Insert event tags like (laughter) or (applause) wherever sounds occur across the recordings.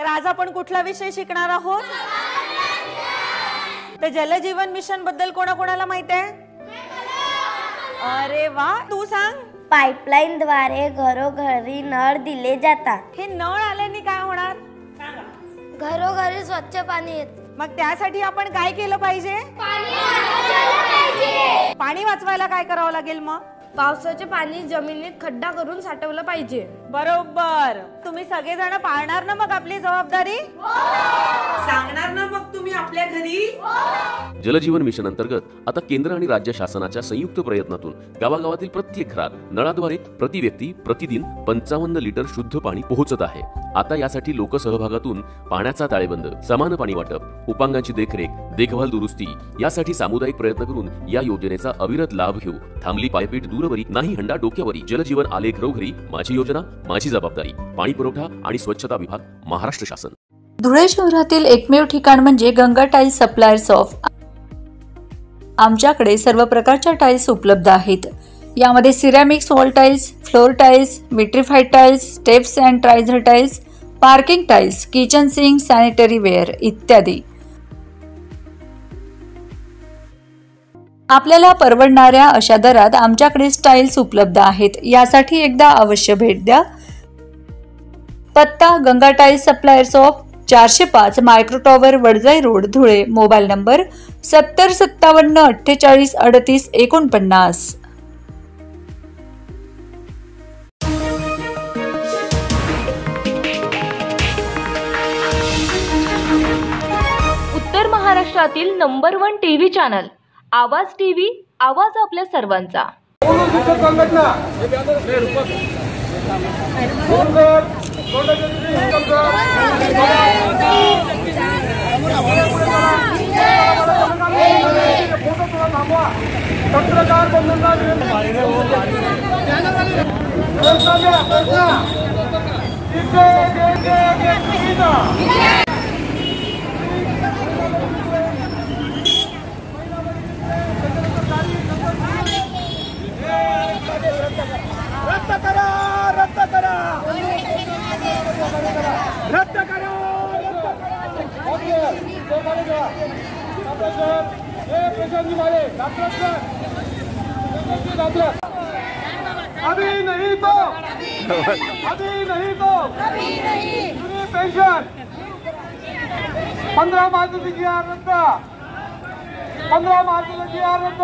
तर आज आपण कुठला विषय शिकणार आहोत? तर जलजीवन मिशनबद्दल कोणाकोणाला माहीत आहे? अरे वा तू सांग. पाईपलाईनद्वारे घरोघरी नळ दिले जातात. हे नळ आल्याने काय होणार? घरोघरी स्वच्छ पाणी येते. मग त्यासाठी आपण काय केलं पाहिजे. पाणी वाचवायला काय करावं लागेल मग? पावसाचे पाणी जमिनीत खड्डा करून साठवलं पाहिजे. बरोबर. तुम्ही सगळेजण पाळणार ना मग आपली जबाबदारी? सांगणार ना मग तुम्ही आपल्या घरी? जलजीवन मिशन अंतर्गत आता केंद्र आणि राज्य शासनाच्या संयुक्त प्रयत्नातून गावागावातील प्रत्येक घरात नळाद्वारे प्रति व्यक्ती प्रतिदिन पंचावन्न लिटर शुद्ध पाणी पोहोचत आहे. आता यासाठी लोकसहभागातून पाण्याचा ताळेबंद समान पाणी वाटप उपांगांची देखरेख देखभाल दुरुस्ती यासाठी सामुदायिक प्रयत्न करून या योजनेचा अविरत लाभ घेऊ थांबली पायपीट दूरवरी नाही हंडा डोक्यावरी जलजीवन आले घरोघरी माझी योजना माझी जबाबदारी पाणी पुरवठा आणि स्वच्छता विभाग महाराष्ट्र शासन. धुळे शहरातील एकमेव ठिकाण म्हणजे गंगा टाईल्स सप्लायर्स ऑफ आमच्याकडे सर्व प्रकारच्या टाईल्स उपलब्ध आहेत. यामध्ये ceramics wall tiles floor tiles vitrified tiles steps and ट्रायझर tiles parking tiles kitchen sink sanitary ware इत्यादी. आपल्याला परवडणाऱ्या अशा दरात आमच्याकडे स्टाईल्स उपलब्ध आहेत. यासाठी एकदा अवश्य भेट द्या. पत्ता गंगा टाईल्स सप्लायर्स ऑफ चारशे पाच micro tower Wadjai road Dhule. Mobile number सत्तर सत्तावन्न अठ्ठेचाळीस अडतीस एकोणपन्नास. उत्तर महाराष्ट्रातील number one TV channel Awaaz TV Awaaz आपल्या सर्वांचा. पत्रकार बंधूंना रद्द करा रद्द करा रद्द करा अभी नहीं तो. अभी नहीं तो. पेन्शन पंधरा मार्च की रद्द. पंधरा मार्च की रद्द.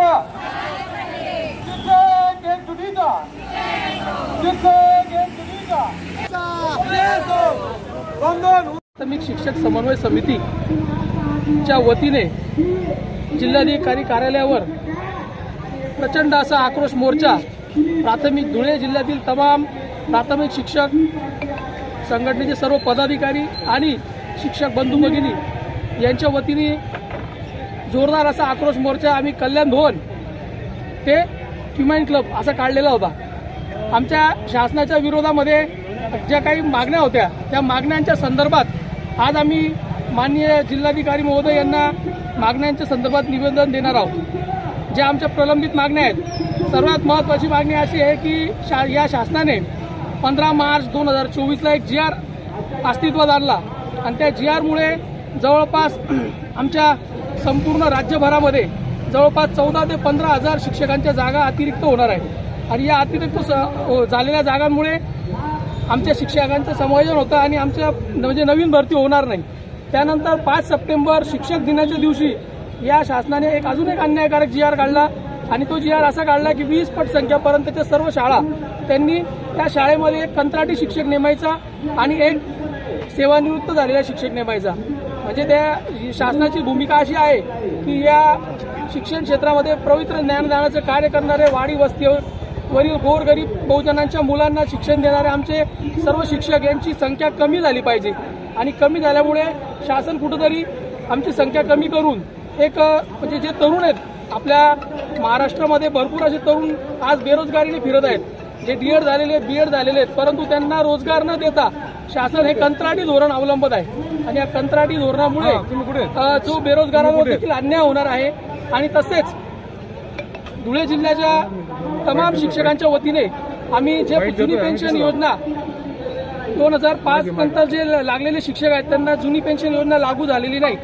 जिथे गेट सुनीता जिथे प्राथमिक शिक्षक समन्वय समितीच्या वतीने जिल्हाधिकारी कार्यालयावर प्रचंड असा आक्रोश मोर्चा प्राथमिक धुळे जिल्ह्यातील तमाम प्राथमिक शिक्षक संघटनेचे सर्व पदाधिकारी आणि शिक्षक बंधू भगिनी यांच्या वतीने जोरदार असा आक्रोश मोर्चा आम्ही कल्याण भवन ते क्युमाइन क्लब असा काढलेला होता. आमच्या शासनाच्या विरोधामध्ये ज्या काही मागण्या होत्या त्या मागण्यांच्या संदर्भात आज आम्ही माननीय जिल्हाधिकारी महोदय यांना मागण्यांच्या संदर्भात निवेदन देणार आहोत. ज्या आमच्या प्रलंबित मागण्या आहेत सर्वात महत्त्वाची मागणी अशी आहे की शा या शासनाने पंधरा मार्च दोन हजार चोवीसला एक जी आर अस्तित्वात आणला. आणि त्या जी आरमुळे जवळपास (clears throat) आमच्या संपूर्ण राज्यभरामध्ये जवळपास चौदा ते पंधरा हजार शिक्षकांच्या जागा अतिरिक्त होणार आहेत. आणि या अतिरिक्त स- झालेल्या जागांमुळे आमच्या शिक्षकांचं समायोजन होतं आणि आमच्या म्हणजे नवीन भरती होणार नाही. त्यानंतर पाच सप्टेंबर शिक्षक दिनाच्या दिवशी या शासनाने एक अजून एक अन्यायकारक जी आर काढला. आणि तो जी आर असा काढला की वीस पट संख्यापर्यंतच्या सर्व शाळा त्यांनी त्या शाळेमध्ये एक कंत्राटी शिक्षक नेमायचा आणि एक सेवानिवृत्त झालेला शिक्षक नेमायचा. म्हणजे त्या शासनाची भूमिका अशी आहे की या शिक्षण क्षेत्रामध्ये पवित्र ज्ञानदानाचं कार्य करणारे वाडी वस्तीवर वरील गोरगरीब बहुजनांच्या मुलांना शिक्षण देणारे आमचे सर्व शिक्षक यांची संख्या कमी झाली पाहिजे. आणि कमी झाल्यामुळे शासन कुठंतरी आमची संख्या कमी करून एक म्हणजे जे तरुण आहेत आपल्या महाराष्ट्रामध्ये भरपूर असे तरुण आज बेरोजगारीने फिरत आहेत. जे डीएड झालेले आहेत बीएड झालेले आहेत. परंतु त्यांना रोजगार न देता शासन हे कंत्राटी धोरण अवलंबत आहे. आणि या कंत्राटी धोरणामुळे जो बेरोजगारांवर देखील अन्याय होणार आहे. आणि तसेच धुळे जिल्ह्याच्या तमाम शिक्षकांच्या वतीने आम्ही जे जुनी पेन्शन योजना दोन हजार पाच नंतर जे लागलेले शिक्षक आहेत त्यांना जुनी पेन्शन योजना लागू झालेली नाही.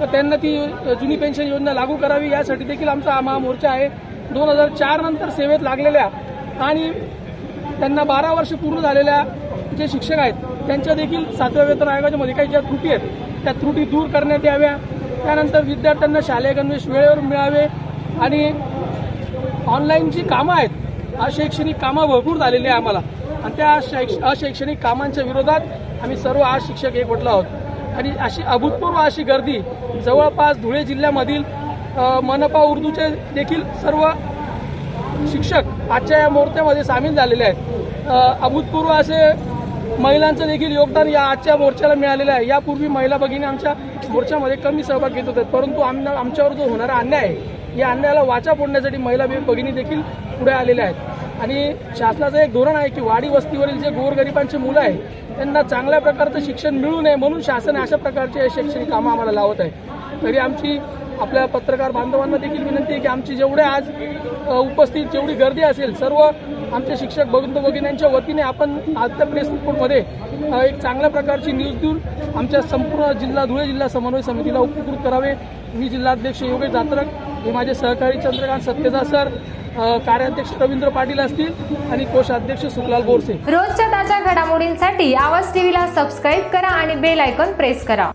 तर त्यांना ती जुनी पेन्शन योजना लागू करावी यासाठी देखील आमचा महामोर्चा आहे. दोन हजार चार नंतर सेवेत लागलेल्या आणि त्यांना बारा वर्ष पूर्ण झालेल्या जे शिक्षक आहेत त्यांच्या देखील सातव्या वेतन आयोगाच्या मध्ये काही ज्या त्रुटी आहेत त्या त्रुटी दूर करण्यात याव्या. त्यानंतर विद्यार्थ्यांना शालेय गणवेश वेळेवर मिळावे आणि ऑनलाईन जी कामं आहेत अशैक्षणिक कामं भरपूर झालेली आहे आम्हाला. आणि त्या शैक्ष अशैक्षणिक कामांच्या विरोधात आम्ही सर्व आज शिक्षक एकवटलो आहोत. आणि अशी अभूतपूर्व अशी गर्दी जवळपास धुळे जिल्ह्यामधील मनपा उर्दूचे देखील सर्व शिक्षक आजच्या या मोर्चामध्ये सामील झालेले आहेत. अभूतपूर्व असे महिलांचं देखील योगदान या आजच्या मोर्चाला मिळालेलं आहे. यापूर्वी महिला भगिनी आमच्या मोर्चामध्ये कमी सहभाग घेत होत्या परंतु आमना आमच्यावर जो होणारा अन्याय आहे या अन्यायाला वाचा फोडण्यासाठी महिला भगिनी देखील पुढे आलेल्या आहेत. आणि शासनाचं एक धोरण आहे की वाडी वस्तीवरील जे गोरगरिबांचे मुलं आहे त्यांना चांगल्या प्रकारचं शिक्षण मिळू नये म्हणून शासन अशा प्रकारचे शैक्षणिक कामं आम्हाला लावत आहे. तरी आमची आपल्या पत्रकार बांधवांना देखील विनंती आहे की आमची जेवढे आज उपस्थित जेवढी गर्दी असेल सर्व आमचे शिक्षक बंधू भगिनींच्या वतीने आपण आजच्या प्रेस रिपोर्टमध्ये एक चांगल्या प्रकारची न्यूज देऊन आमच्या संपूर्ण जिल्हा धुळे जिल्हा समन्वय समितीला उपकृत करावे. मी जिल्हाध्यक्ष योगेश जात्रक हे माझे सहकारी चंद्रकांत सत्यदा सर कार्याध्यक्ष रवींद्र पाटील असतील आणि कोषाध्यक्ष सुखलाल बोरसे रोजच्या ताज्या घडामोडींसाठी आवाज टीव्हीला सबस्क्राईब करा आणि बेल आयकॉन प्रेस करा.